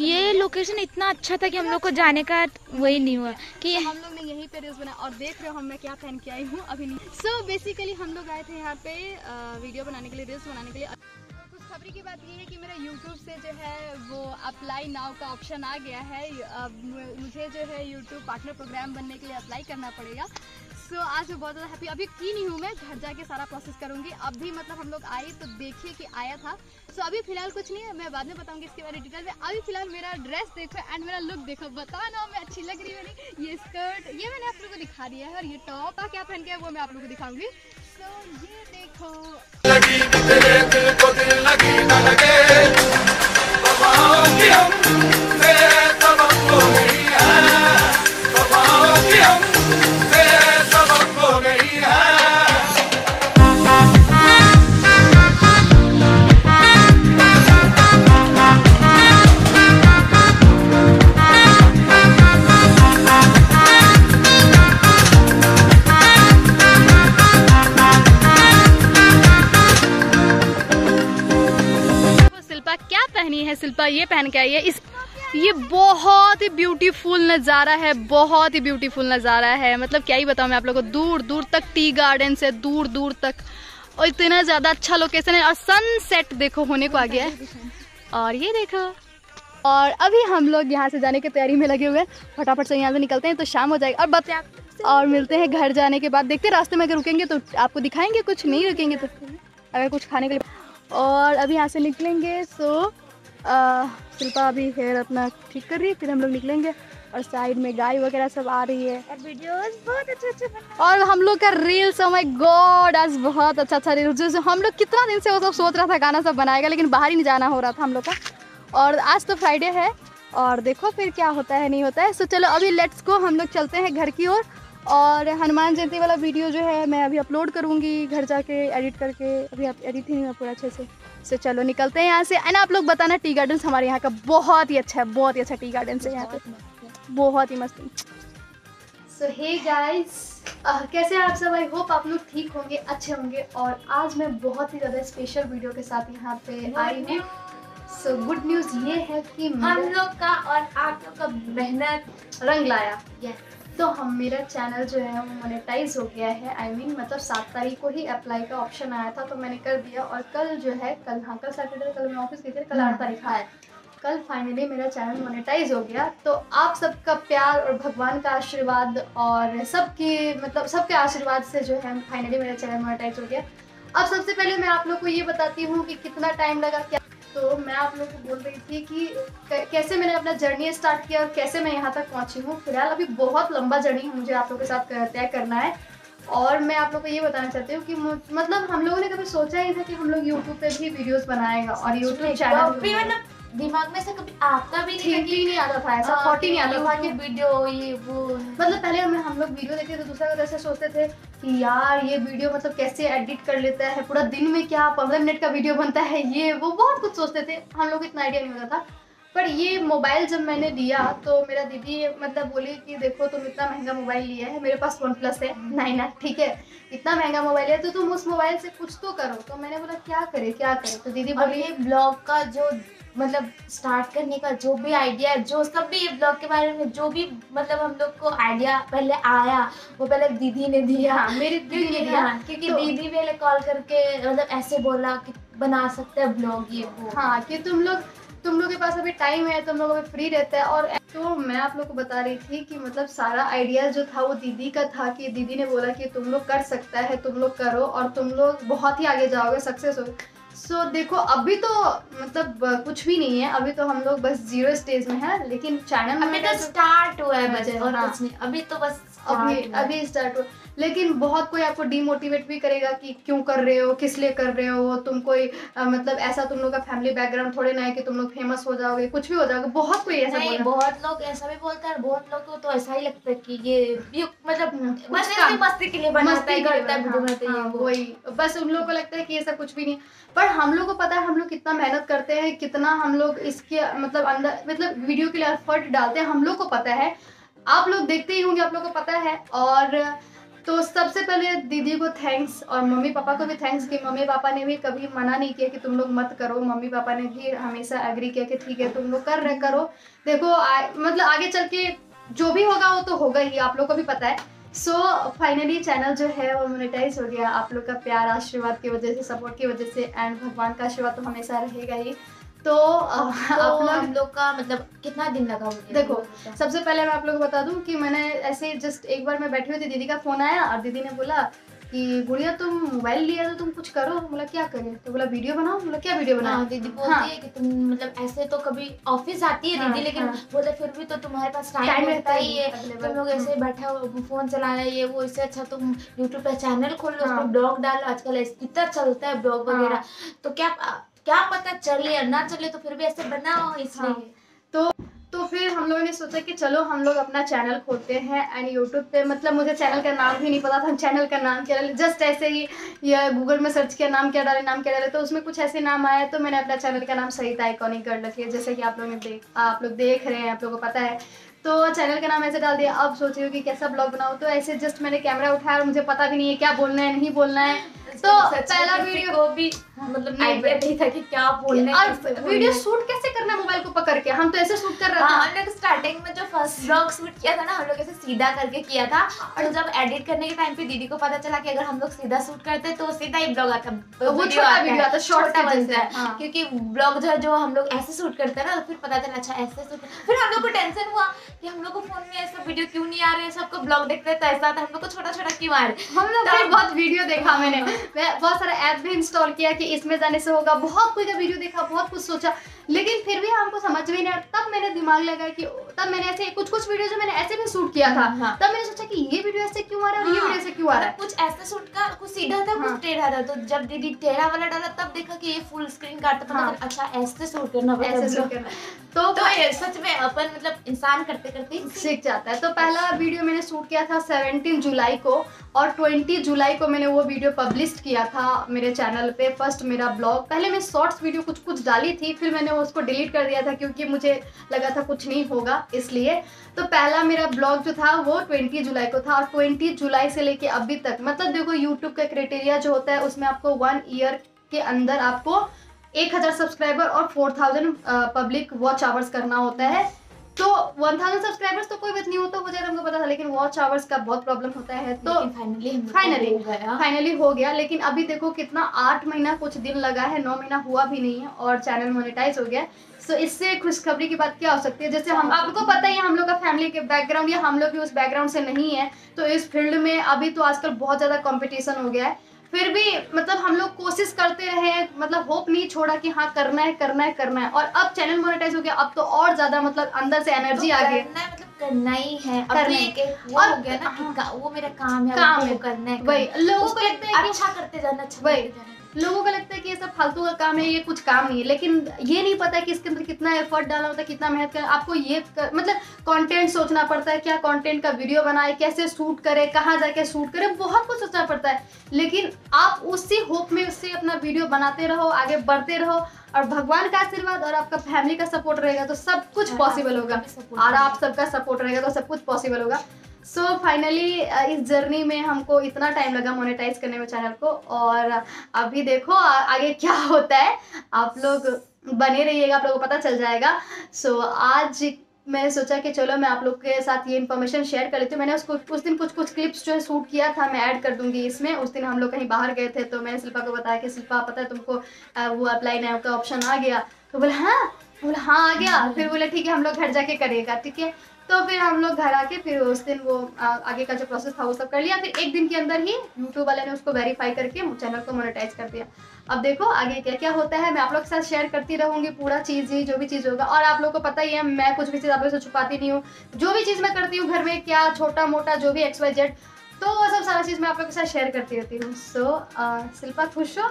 ये लोकेशन इतना अच्छा था कि हम लोग को जाने का वही नहीं हुआ कि हम लोग ने यहीं पे रील्स बनाया। और देख रहे हो हम मैं क्या पहन के आई हूँ अभी नहीं। सो so, बेसिकली हम लोग आए थे यहाँ पे वीडियो बनाने के लिए रील्स बनाने के लिए। खबरी की बात ये है कि मेरा यूट्यूब से जो है वो अप्लाई नाउ का ऑप्शन आ गया है। अब मुझे जो है यूट्यूब पार्टनर प्रोग्राम बनने के लिए अप्लाई करना पड़ेगा। सो so, आज मैं बहुत ज़्यादा हैप्पी अभी की नहीं हूँ मैं घर जाके सारा प्रोसेस करूँगी। अभी मतलब हम लोग आए तो देखिए कि आया था। सो so, अभी फ़िलहाल कुछ नहीं है मैं बाद में बताऊँगी इसके बारे में डिटेल में। अभी फ़िलहाल मेरा ड्रेस देखो एंड मेरा लुक देखो। बताना मैं अच्छी लग रही है ये स्कर्ट ये मैंने आप लोग को दिखा दिया है और ये टॉप का क्या पहन के वो मैं आप लोग को दिखाऊँगी। सो ये देखो। लगी ये पहन के आई है। इस ये बहुत ही ब्यूटीफुल नज़ारा है, बहुत ही ब्यूटीफुल नज़ारा है। मतलब क्या ही बताऊँ मैं आप लोगों को, दूर दूर तक टी गार्डन से, दूर दूर तक। और इतना ज़्यादा अच्छा लोकेशन है और सनसेट देखो, होने को आ गया है। और ये देखो। और अभी हम लोग यहाँ से जाने की तैयारी में लगे हुए हैं। फटाफट से यहाँ से निकलते हैं तो शाम हो जाएगी। और बताए और मिलते हैं घर जाने के बाद। देखते हैं रास्ते में अगर रुकेंगे तो आपको दिखाएँगे, कुछ नहीं रुकेंगे तो अगर कुछ खाने के लिए और अभी यहाँ से निकलेंगे सो शिल्पा अभी हेयर अपना ठीक कर रही है फिर हम लोग निकलेंगे और साइड में गाय वगैरह सब आ रही है। और वीडियोस बहुत अच्छे अच्छे और हम लोग का रील्स ओ माय गॉड आज बहुत अच्छा अच्छा रील्स जो हम लोग कितना दिन से वो सब सोच रहा था गाना सब बनाएगा लेकिन बाहर ही नहीं जाना हो रहा था हम लोग का। और आज तो फ्राइडे है और देखो फिर क्या होता है नहीं होता है। सो चलो अभी लेट्स को हम लोग चलते हैं घर की ओर। और हनुमान जयंती वाला वीडियो जो है मैं अभी अपलोड करूँगी घर जाके एडिट करके। अभी आप एडिट ही नहीं पूरा अच्छे से। से चलो निकलते हैं यहाँ से। एंड आप लोग बताना टी गार्डन हमारे यहाँ का बहुत ही अच्छा है बहुत ही अच्छा टी गार्डन है यहाँ पे। बहुत ही। मस्त। सो हे गाइस कैसे आप सब? आई होप आप लोग ठीक होंगे अच्छे होंगे। और आज मैं बहुत ही ज़्यादा स्पेशल वीडियो के साथ यहाँ पे आई हूँ। सो गुड न्यूज़ ये है कि हम लोग का और आप लोग का मेहनत रंग लाया। Yes. तो हम मेरा चैनल जो है वो मोनेटाइज हो गया है. आई I मीन mean, मतलब सात तारीख को ही अप्लाई का ऑप्शन आया था तो मैंने कर दिया. और कल जो है कल हाँ कल सैटरडे कल मैं ऑफ़िस गई थी कल आठ हम्म। तारीख आया कल फाइनली मेरा चैनल मोनेटाइज हो गया. तो आप सबका प्यार और भगवान का आशीर्वाद और सबके मतलब सबके आशीर्वाद से जो है फाइनली मेरा चैनल मोनेटाइज हो गया. अब सबसे पहले मैं आप लोग को ये बताती हूँ कि कितना टाइम लगा क्या तो मैं आप लोग को बोल रही थी कि कैसे मैंने अपना जर्नी स्टार्ट किया और कैसे मैं यहाँ तक पहुँची हूँ। फ़िलहाल अभी बहुत लंबा जर्नी मुझे आप लोगों के साथ तय करना है। और मैं आप लोग को ये बताना चाहती हूँ कि मतलब हम लोगों ने कभी सोचा ही था कि हम लोग यूट्यूब पे भी वीडियोस बनाएगा और यूट्यूब चैनल दिमाग में से कभी आता भी नहीं ही नहीं आता था ऐसा थॉट ही नहीं आता था कि वीडियो ये वो। मतलब पहले हम हम लोग वीडियो देखते थे दूसरा ऐसे सोचते थे कि यार ये वीडियो मतलब कैसे एडिट कर लेता है? पूरा दिन में क्या पंद्रह मिनट का वीडियो बनता है? ये वो बहुत कुछ सोचते थे। हम लोग इतना आइडिया नहीं होता था। पर ये मोबाइल जब मैंने लिया तो मेरा दीदी मतलब बोली कि देखो तुम इतना महँगा मोबाइल लिया है मेरे पास वन प्लस है नाइन आठ ठीक है इतना महँगा मोबाइल है तो तुम उस मोबाइल से कुछ तो करो। तो मैंने बोला क्या करे क्या करे? तो दीदी बोली ब्लॉग का जो मतलब स्टार्ट करने का जो भी आइडिया जो सब भी ब्लॉग के बारे में जो भी मतलब हम लोग को आइडिया पहले आया वो पहले दीदी ने दिया हाँ, मेरी दीदी ने दिया। क्योंकि तो, दीदी पहले कॉल करके मतलब ऐसे बोला कि बना सकते हैं ब्लॉग ये वो। हाँ कि तुम लोग तुम लोग के पास अभी टाइम है तुम लोग अभी फ्री रहता है। और तो मैं आप लोग को बता रही थी कि मतलब सारा आइडिया जो था वो दीदी का था कि दीदी ने बोला कि तुम लोग कर सकता है तुम लोग करो और तुम लोग बहुत ही आगे जाओगे सक्सेस हो सो so, देखो अभी तो मतलब कुछ भी नहीं है। अभी तो हम लोग बस ज़ीरो स्टेज में है लेकिन चैनल अभी तो स्टार्ट हुआ है बस और हाँ। कुछ नहीं अभी तो बस अभी अभी स्टार्ट हुआ। लेकिन बहुत कोई आपको डीमोटिवेट भी करेगा कि क्यों कर रहे हो किस लिए कर रहे हो तुम कोई आ, मतलब ऐसा तुम लोग का फैमिली बैकग्राउंड थोड़े ना है कि तुम लोग फ़ेमस हो जाओगे कुछ भी हो जाओगे बहुत कोई ऐसा नहीं बहुत लोग ऐसा भी बोलते हैं बहुत लोग को तो ऐसा ही लगता है कि ये मतलब हम्म, बस मस्ती के लिए बनाता है करता है हाँ, वही बस उन लोगों को लगता है कि ऐसा कुछ भी नहीं। पर हम लोग को पता है हम लोग कितना मेहनत करते हैं कितना हम लोग इसके मतलब अंदर मतलब वीडियो के लिए एफर्ट डालते हैं हम लोग को पता है। आप लोग देखते ही होंगे आप लोग को पता है और तो सबसे पहले दीदी को थैंक्स और मम्मी पापा को भी थैंक्स कि मम्मी पापा ने भी कभी मना नहीं किया कि तुम लोग मत करो। मम्मी पापा ने भी हमेशा एग्री किया कि ठीक है तुम लोग कर रहे करो। देखो आ, मतलब आगे चल के जो भी होगा वो तो होगा ही आप लोग को भी पता है। सो फाइनली चैनल जो है वो मोनेटाइज हो गया। आप लोग का प्यार आशीर्वाद की वजह से सपोर्ट की वजह से एंड भगवान का आशीर्वाद तो हमेशा रहेगा ही। तो आप लोग हम लोग का मतलब कितना दिन लगा मुझे देखो, सबसे पहले मैं आप लोग को बता दूँ कि मैंने ऐसे जस्ट एक बार मैं बैठी हुई थी दीदी का फ़ोन आया और दीदी ने बोला कि गुड़िया तुम मोबाइल लिया तो तुम कुछ करो। बोला क्या करें? तो बोला वीडियो बनाओ? बोला क्या वीडियो बनाओ? हाँ, दीदी बोलती हाँ। है कि तुम मतलब ऐसे तो कभी ऑफ़िस आती है दीदी हाँ, दीदी लेकिन हाँ। बोले फिर भी तो तुम्हारे पास टाइम रहता ही है तुम लोग ऐसे बैठा हो फ़ोन चला रहे ये वो इससे अच्छा तुम यूट्यूब पे चैनल खोल लो हाँ। ब्लॉग डालो। आजकल इतना चलता है ब्लॉग हाँ। वगैरह। तो क्या क्या पता चले या ना चले तो फिर भी ऐसे बनाओ इसलिए हाँ। तो तो फिर हम लोगों ने सोचा कि चलो हम लोग अपना चैनल खोलते हैं एंड यूट्यूब पे मतलब मुझे चैनल का नाम भी नहीं पता था चैनल का नाम क्या डाले जस्ट ऐसे ही या गूगल में सर्च किया, नाम क्या डाले, नाम क्या डाले तो उसमें कुछ ऐसे नाम आया तो मैंने अपना चैनल का नाम सही था आइकॉनिक कर रखी है, जैसे कि आप लोग ने देख, आप लोग देख रहे हैं, आप लोगों को पता है तो चैनल का नाम ऐसे डाल दिया अब सोच रही हूँ कि कैसा ब्लॉग बनाऊँ। तो ऐसे जस्ट मैंने कैमरा उठाया और मुझे पता भी नहीं है क्या बोलना है नहीं बोलना है। तो पहला वीडियो को भी मतलब नहीं, आइडिया नहीं था कि क्या बोलना है, और वीडियो शूट कैसे करना है मोबाइल को पकड़ के? हम तो ऐसे शूट कर रहे हाँ थे। हम लोग स्टार्टिंग में जो फ़र्स्ट ब्लॉग शूट किया था ना हम लोग ऐसे सीधा करके किया था। और जब एडिट करने के टाइम पे दीदी को पता चला कि अगर हम लोग सीधा शूट करते तो सीधा ही ब्लॉग आता तो वो छोटा वीडियो आता जैसे, बनता है। हाँ। क्योंकि ब्लॉग जो है जो हम लोग ऐसे शूट करते हैं ना तो फिर पता चला अच्छा ऐसे शूट फिर हम लोग को टेंशन हुआ कि हम लोग को फ़ोन में ऐसा वीडियो क्यों नहीं आ रहे? हैं सबको ब्लॉग देखते हैं तो ऐसा था। हम लोग को छोटा छोटा क्यों आ रहे हैं? हम लोग तो बहुत वीडियो देखा मैंने। मैं बहुत सारा ऐप भी इंस्टॉल किया कि इसमें जाने से होगा। बहुत कुछ का वीडियो देखा बहुत कुछ सोचा। लेकिन फिर भी हमको समझ में नहीं आया तब मैंने दिमाग लगाया कि तब मैंने ऐसे कुछ कुछ वीडियो जो मैंने ऐसे भी शूट किया था हाँ। तब मैंने सोचा कि ये वीडियो ऐसे क्यों आ रहा है और ये हाँ। वीडियो ऐसे क्यों आ रहा है मतलब कुछ ऐसा शूट का कुछ सीधा था हाँ। कुछ टेढ़ा था तो जब दीदी टेढ़ा वाला डाला तब देखा कि ये फुल स्क्रीन काटता पता हाँ। अच्छा ऐसे शूट करना ऐसे शूट करना तो तो सच में अपन मतलब इंसान करते करते सीख जाता है तो पहला वीडियो मैंने शूट किया था 17 जुलाई को और 20 जुलाई को मैंने वो वीडियो पब्लिश किया था मेरे चैनल पे फ़र्स्ट मेरा ब्लॉग पहले मैं शॉर्ट्स वीडियो कुछ कुछ डाली थी फिर मैंने उसको डिलीट कर दिया था क्योंकि मुझे लगा था कुछ नहीं होगा इसलिए। तो पहला मेरा ब्लॉग जो था, वो 20 जुलाई को था और 20 जुलाई से लेके अभी तक मतलब देखो यूट्यूब का क्राइटेरिया जो होता है, उसमें आपको वन ईयर के अंदर आपको एक हज़ार सब्सक्राइबर और फोर पब्लिक वॉच आवर्स करना होता है। तो वन थाउज़ेंड सब्सक्राइबर्स तो कोई बात नहीं होता वो जाएगा हमको पता था लेकिन वॉच आवर्स का बहुत प्रॉब्लम होता है तो फाइनली हो गया। फाइनली हो गया लेकिन अभी देखो कितना आठ महीना कुछ दिन लगा है नौ महीना हुआ भी नहीं है और चैनल मोनेटाइज हो गया सो so, इससे खुशखबरी की बात क्या हो सकती है? जैसे हम आपको पता ही है हम लोग का फैमिली के बैकग्राउंड या हम लोग भी उस बैकग्राउंड से नहीं है तो इस फ़ील्ड में अभी तो आजकल बहुत ज़्यादा कॉम्पिटिशन हो गया है। फिर भी मतलब हम लोग कोशिश करते रहे मतलब होप नहीं छोड़ा कि हाँ करना है करना है करना है। और अब चैनल मोनेटाइज हो गया अब तो और ज़्यादा मतलब अंदर से एनर्जी तो आ गई। करना है मतलब करना ही है। अब करना तो एक एक वो और- हो गया ना कि वो मेरा काम है काम वो है। करना है वही लोगों को लगता है अच्छा करते जाना अच्छा वही। लोगों को लगता है कि ये सब फालतू का काम है ये कुछ काम नहीं है। लेकिन ये नहीं पता कि इसके अंदर कितना एफर्ट डालना होता है कितना मेहनत करना आपको ये कर, मतलब कंटेंट सोचना पड़ता है क्या कंटेंट का वीडियो बनाए कैसे शूट करे कहाँ जाके शूट करे बहुत कुछ सोचना पड़ता है। लेकिन आप उसी होप में उससे अपना वीडियो बनाते रहो आगे बढ़ते रहो और भगवान का आशीर्वाद और आपका फैमिली का सपोर्ट रहेगा तो सब कुछ हाँ, पॉसिबल होगा। भी support और आप सबका सपोर्ट रहेगा तो सब कुछ पॉसिबल होगा। सो so, फाइनली इस जर्नी में हमको इतना टाइम लगा मोनेटाइज करने में चैनल को और अभी देखो आ, आगे क्या होता है। आप लोग बने रहिएगा आप लोगों को पता चल जाएगा। सो so, आज मैंने सोचा कि चलो मैं आप लोग के साथ ये इन्फॉर्मेशन शेयर कर लेती हूँ। मैंने उसको उस दिन कुछ कुछ क्लिप्स जो है शूट किया था मैं ऐड कर दूँगी इसमें। उस दिन हम लोग कहीं बाहर गए थे तो मैंने शिल्पा को बताया कि शिल्पा पता है तुमको वो अप्लाई नाउ का ऑप्शन आ गया। तो बोले हाँ? बोले हाँ आ गया। फिर बोले ठीक है हम लोग घर जाके करेगा ठीक है? तो फिर हम लोग घर आके फिर उस दिन वो आ, आगे का जो प्रोसेस था वो सब कर लिया। फिर एक दिन के अंदर ही यूट्यूब वाले ने उसको वेरीफाई करके चैनल को मोनेटाइज कर दिया। अब देखो आगे क्या क्या होता है। मैं आप लोग के साथ शेयर करती रहूँगी पूरा चीज़ ही जो भी चीज़ होगा। और आप लोग को पता ही है मैं कुछ भी चीज़ आप लोग से छुपाती नहीं हूँ। जो भी चीज़ मैं करती हूँ घर में क्या छोटा मोटा जो भी एक्स वाई जेड तो वो सब सारा चीज़ मैं आप लोग के साथ शेयर करती रहती हूँ। सो शिल्पा खुश हो?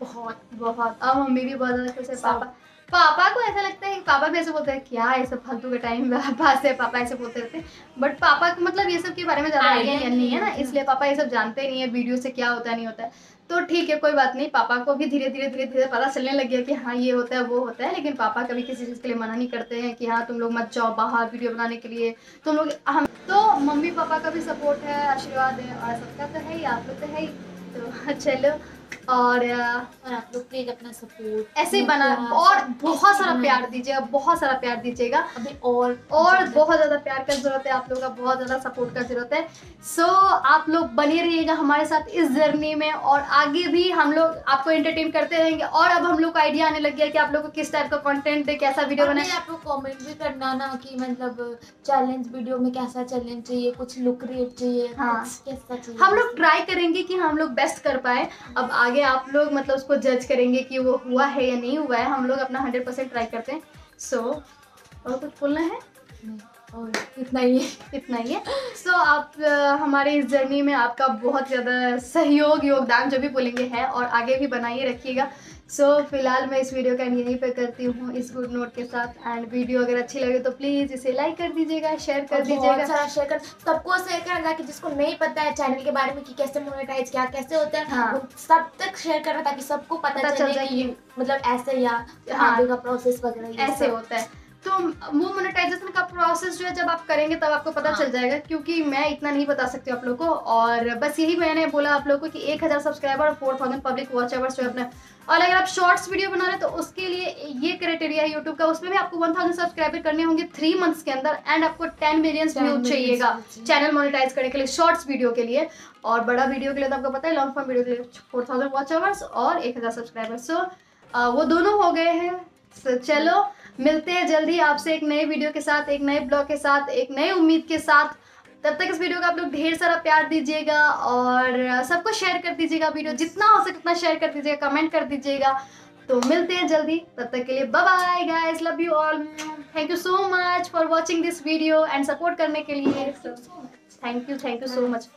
बहुत बहुत। और मम्मी भी बहुत ज़्यादा खुश है पापा। पापा को ऐसा लगता है कि पापा भी ऐसे बोलते हैं क्या ये सब फालतू के टाइम पास है पापा ऐसे बोलते रहते हैं. बट पापा को मतलब ये सब के बारे में ज़्यादा आइडिया नहीं है ना इसलिए पापा ये सब जानते नहीं है वीडियो से क्या होता है नहीं होता। है तो ठीक है कोई बात नहीं पापा को भी धीरे धीरे धीरे धीरे पता चलने लग गया कि हाँ ये होता है वो होता है लेकिन पापा कभी किसी चीज़ के लिए मना नहीं करते हैं कि हाँ तुम लोग मत जाओ बाहर वीडियो बनाने के लिए। तुम लोग हम तो मम्मी पापा का भी सपोर्ट है आशीर्वाद है और सबका तो है ही आप लोग तो है ही। तो चलो और और आप लोग प्लीज़ अपना सपोर्ट ऐसे ही बना और बहुत सारा प्यार दीजिएगा बहुत सारा प्यार दीजिएगा। अभी और और बहुत ज़्यादा प्यार का ज़रूरत है आप लोगों का बहुत ज़्यादा सपोर्ट का ज़रूरत है। सो आप लोग बने रहिएगा हमारे साथ इस जर्नी में और आगे भी हम लोग आपको एंटरटेन करते रहेंगे। और अब हम लोग को आइडिया आने लग गया कि आप लोग को किस टाइप का कंटेंट दे कैसा वीडियो बनाए। आप लोग कमेंट भी करना ना कि मतलब चैलेंज वीडियो में कैसा चैलेंज चाहिए कुछ लुक क्रिएट चाहिए हाँ। कैसा चाहिए। हम लोग ट्राई करेंगे कि हम लोग बेस्ट कर पाए। अब आगे आप लोग मतलब उसको जज करेंगे कि वो हुआ है या नहीं हुआ है हम लोग अपना हंड्रेड परसेंट ट्राई करते हैं। सो so, और कुछ बोलना है? और इतना ही है। इतना ही है। सो so, आप हमारे इस जर्नी में आपका बहुत ज़्यादा सहयोग योगदान जो भी बोलेंगे है और आगे भी बनाइए रखिएगा। सो so, फ़िलहाल मैं इस वीडियो का एंड यहीं पे करती हूँ इस गुड नोट के साथ एंड वीडियो अगर अच्छी लगे तो प्लीज़ इसे लाइक कर दीजिएगा शेयर कर दीजिएगा सारा शेयर कर सबको शेयर करना ताकि जिसको नहीं पता है चैनल के बारे में कि कैसे मोनेटाइज क्या कैसे होता है हाँ। सब तक शेयर करना ताकि सबको पता, पता चल कि मतलब ऐसे या हाँ। आगे का प्रोसेस वगैरह ऐसे होता है तो वो मोनेटाइजेशन का प्रोसेस जो है जब आप करेंगे तब आपको पता हाँ। चल जाएगा क्योंकि मैं इतना नहीं बता सकती आप लोग को। और बस यही मैंने बोला आप लोग को कि एक हज़ार सब्सक्राइबर और four thousand public watch hours जो है अपना और अगर आप शॉर्ट्स वीडियो बना रहे हैं तो उसके लिए ये क्राइटेरिया है यूट्यूब का। उसमें भी आपको वन थाउज़ेंड सब्सक्राइबर करने होंगे थ्री मंथ्स के अंदर एंड आपको टेन मिलियन 10 व्यू चाहिएगा चैनल मोनेटाइज करने के लिए शॉर्ट्स वीडियो के लिए। और बड़ा वीडियो के लिए तो आपको पता है लॉन्ग फॉर्म वीडियो के लिए फोर थाउज़ेंड वॉच आवर्स और एक हज़ार सब्सक्राइबर सो वो दोनों हो गए हैं। चलो मिलते हैं जल्दी आपसे एक नए वीडियो के साथ, एक नए ब्लॉग के साथ, एक नए उम्मीद के साथ। तब तक इस वीडियो का आप लोग ढेर सारा प्यार दीजिएगा और सबको शेयर कर दीजिएगा वीडियो, जितना हो सके उतना शेयर कर दीजिएगा कमेंट कर दीजिएगा। तो मिलते हैं जल्दी, तब तक के लिए bye guys love you all thank you so much for watching this video and support करने के लिए। Thank you thank you so much